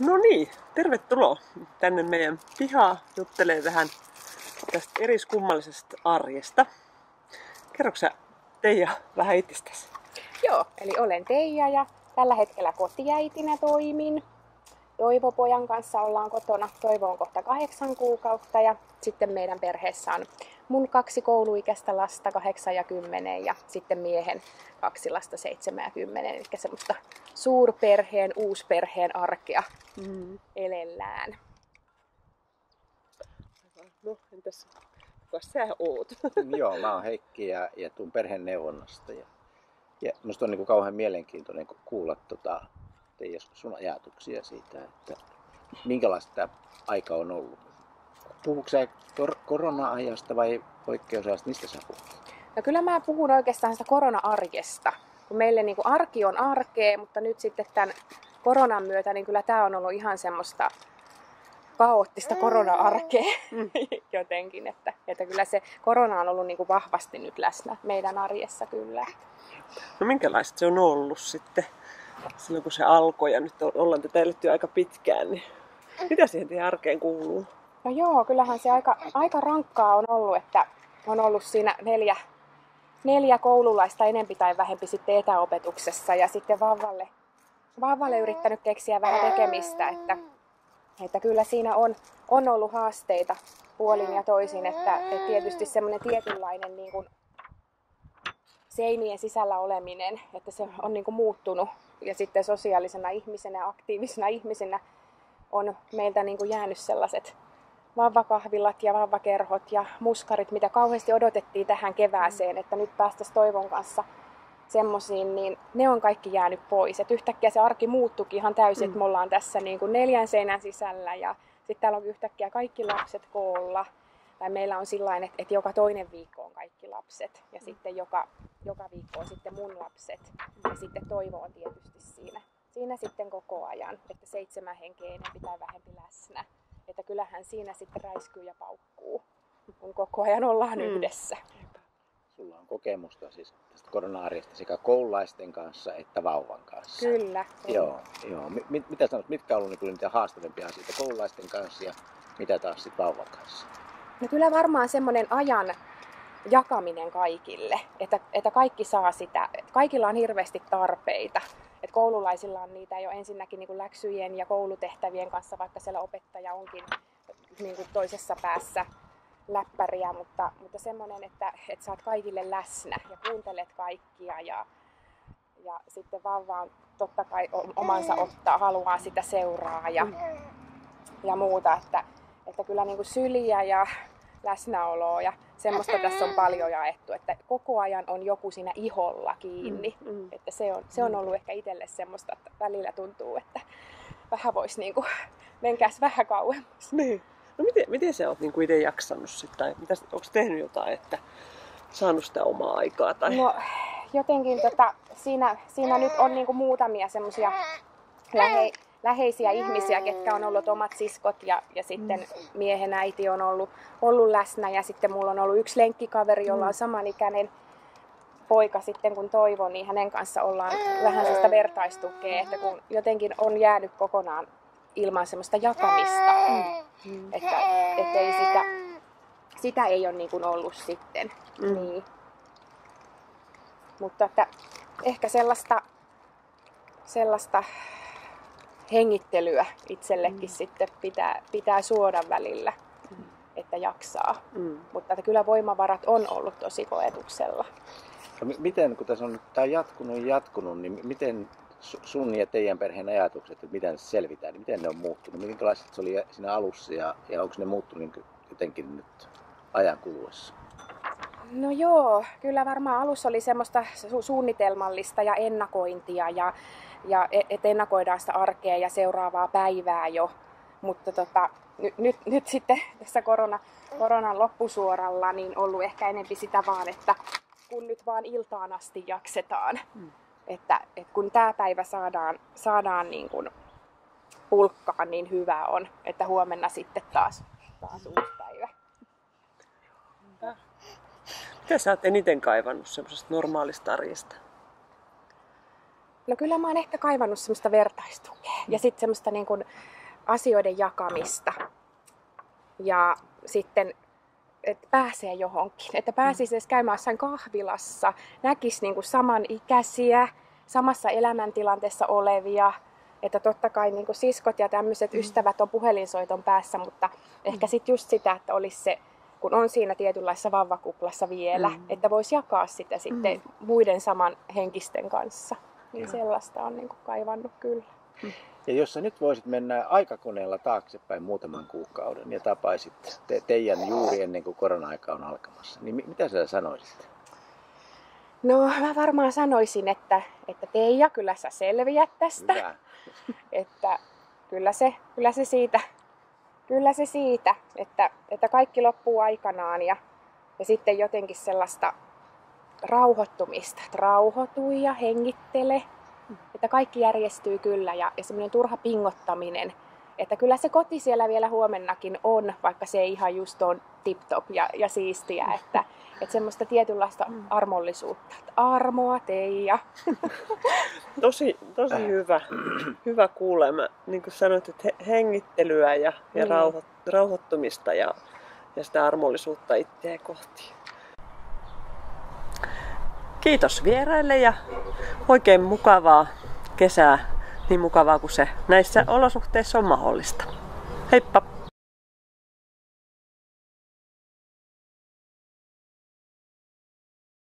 No niin, tervetuloa tänne meidän pihaa juttelee vähän tästä eriskummallisesta arjesta. Kerroksä Teija vähän itsestäsi? Joo, eli olen Teija ja tällä hetkellä kotiäitinä toimin. Toivopojan kanssa ollaan kotona. Toivo on kohta kahdeksan kuukautta ja sitten meidän perheessä on mun kaksi kouluikäistä lasta, kahdeksan ja kymmenen ja sitten miehen kaksi lasta, seitsemän ja kymmenen. Eli semmoista suurperheen, uusperheen arkea mm. elellään. No, entäs kuka sä oot? Joo, mä oon Heikki ja, ja tuun perheen neuvonnasta. Ja, ja musta on niin kuin kauhean mielenkiintoinen kuulla tota, teidän sun ajatuksia siitä, että minkälaista tämä aika on ollut. Puhuuko sä kor- korona-ajasta vai poikkeusajasta? Mistä sä puhut? No kyllä mä puhun oikeastaan sitä korona-arjesta. Kun meille niin kuin arki on arkea, mutta nyt sitten tämän koronan myötä, niin kyllä tämä on ollut ihan semmoista kaoottista korona-arkea mm. jotenkin. Että, että kyllä se korona on ollut niin kuin vahvasti nyt läsnä meidän arjessa kyllä. No minkälaista se on ollut sitten silloin kun se alkoi ja nyt ollaan tätä eletty aika pitkään, niin mitä siihen teidän arkeen kuuluu? No joo, kyllähän se aika, aika rankkaa on ollut, että on ollut siinä neljä, neljä koululaista enempi tai vähempi sitten etäopetuksessa ja sitten vauvalle, vauvalle yrittänyt keksiä vähän tekemistä, että, että kyllä siinä on, on ollut haasteita puolin ja toisin, että, että tietysti semmoinen tietynlainen niin kuin seinien sisällä oleminen, että se on niin kuin muuttunut ja sitten sosiaalisena ihmisenä, aktiivisena ihmisenä on meiltä niin kuin jäänyt sellaiset vavvakahvilat ja vavvakerhot ja muskarit, mitä kauheasti odotettiin tähän kevääseen, että nyt päästäisiin Toivon kanssa semmoisiin, niin ne on kaikki jäänyt pois. Et yhtäkkiä se arki muuttukin ihan täysin, että me ollaan tässä niin kuin neljän seinän sisällä ja sitten täällä on yhtäkkiä kaikki lapset koolla. Tai meillä on sillain, että, että joka toinen viikko on kaikki lapset ja sitten joka, joka viikko on sitten mun lapset. Ja sitten Toivo on tietysti siinä, siinä sitten koko ajan, että seitsemän henkeä enemmän tai vähempi läsnä. Että kyllähän siinä sitten räiskyy ja paukkuu, kun koko ajan ollaan mm. yhdessä. Sulla on kokemusta siis tästä korona sekä koululaisten kanssa että vauvan kanssa. Kyllä. Joo, joo. Mitä sanot, mitkä on ollut niitä haastavimpia asioita koululaisten kanssa ja mitä taas sitten vauvan kanssa? No kyllä varmaan semmoinen ajan jakaminen kaikille, että, että kaikki saa sitä, kaikilla on hirveästi tarpeita. Et koululaisilla on niitä jo ensinnäkin niin kuin läksyjen ja koulutehtävien kanssa, vaikka siellä opettaja onkin niin kuin toisessa päässä läppäriä, mutta, mutta semmoinen, että, että oot kaikille läsnä ja kuuntelet kaikkia ja, ja sitten vaan vaan totta kai omansa ottaa, haluaa sitä seuraa ja, ja muuta, että, että kyllä niin kuin syliä ja läsnäoloa ja semmoista tässä on paljon jaettu, että koko ajan on joku siinä iholla kiinni. Mm, mm. Että se, on, se on ollut ehkä itselle semmoista, että välillä tuntuu, että vähän voisi niinku, menkääs vähän kauemmas. Niin. No miten, miten sä oot niinku itse jaksanut sitten, tai onko tehnyt jotain, että saanut sitä omaa aikaa? Tai... No jotenkin tota, siinä, siinä nyt on niinku muutamia semmoisia lähe, läheisiä ihmisiä, ketkä on ollut omat siskot ja, ja sitten mm. miehen äiti on ollut, ollut läsnä ja sitten mulla on ollut yksi lenkkikaveri, jolla on mm. samanikäinen poika sitten kun Toivo, niin hänen kanssa ollaan vähän sellaista vertaistukea, että kun jotenkin on jäänyt kokonaan ilman semmoista jakamista, mm. että, että ei sitä, sitä ei ole niin kuin ollut sitten. Mm. Niin. Mutta että ehkä sellaista, sellaista hengittelyä itsellekin mm. sitten pitää, pitää suoda välillä, mm. että jaksaa. Mm. Mutta että kyllä voimavarat on ollut tosi koetuksella. No, miten, kun tässä on tämä jatkunut ja jatkunut, niin miten sun ja teidän perheen ajatukset, että miten se selvitään, niin miten ne on muuttunut? Minkälaiset se oli siinä alussa ja, ja onko ne muuttunut niin jotenkin nyt ajan kuluessa? No joo, kyllä varmaan alussa oli semmoista su- suunnitelmallista ja ennakointia ja, ja e-, että ennakoidaan sitä arkea ja seuraavaa päivää jo. Mutta tota, nyt, nyt, nyt sitten tässä korona, koronan loppusuoralla niin ollut ehkä enempi sitä vaan, että kun nyt vaan iltaan asti jaksetaan. Hmm. Että, että kun tämä päivä saadaan, saadaan niin kuin pulkkaan, niin hyvä on, että huomenna sitten taas, taas uusi päivä. Mitä sä oot eniten kaivannut semmoisesta normaalista arjesta? No kyllä mä oon ehkä kaivannut semmoista vertaistukea ja sitten semmoista niin kuin asioiden jakamista. Ja sitten että pääsee johonkin, että pääsisi edes käymään jossain kahvilassa, näkisi niin kuin samanikäisiä, samassa elämäntilanteessa olevia, että totta kai niin kuin siskot ja tämmöiset mm. ystävät on puhelinsoiton päässä, mutta mm. ehkä sitten just sitä, että olisi se, kun on siinä tietynlaisessa vauvakuplassa vielä, mm. että voisi jakaa sitä sitten mm. muiden saman henkisten kanssa. Niin Joo. sellaista on niin kuin kaivannut kyllä. Ja jos sä nyt voisit mennä aikakoneella taaksepäin muutaman kuukauden ja tapaisit te, teidän juuri ennen kuin korona-aika on alkamassa, niin mitä sä sanoisit? No mä varmaan sanoisin, että, että Teija, kyllä sä selviät tästä. Hyvä. että kyllä se, kyllä se siitä, kyllä se siitä että, että kaikki loppuu aikanaan ja, ja sitten jotenkin sellaista rauhoittumista, että rauhoitu ja hengittele, että kaikki järjestyy kyllä ja, ja semmoinen turha pingottaminen, että kyllä se koti siellä vielä huomennakin on, vaikka se ei ihan just on tip-top ja, ja siistiä, että, että semmoista tietynlaista mm. armollisuutta. Että armoa, Teija. tosi, tosi hyvä, hyvä kuulema. Niin kuin sanoit, että hengittelyä ja, ja niin. rauho, rauhoittumista ja, ja sitä armollisuutta itseä kohti. Kiitos vieraille ja oikein mukavaa kesää, niin mukavaa kuin se näissä olosuhteissa on mahdollista. Heippa!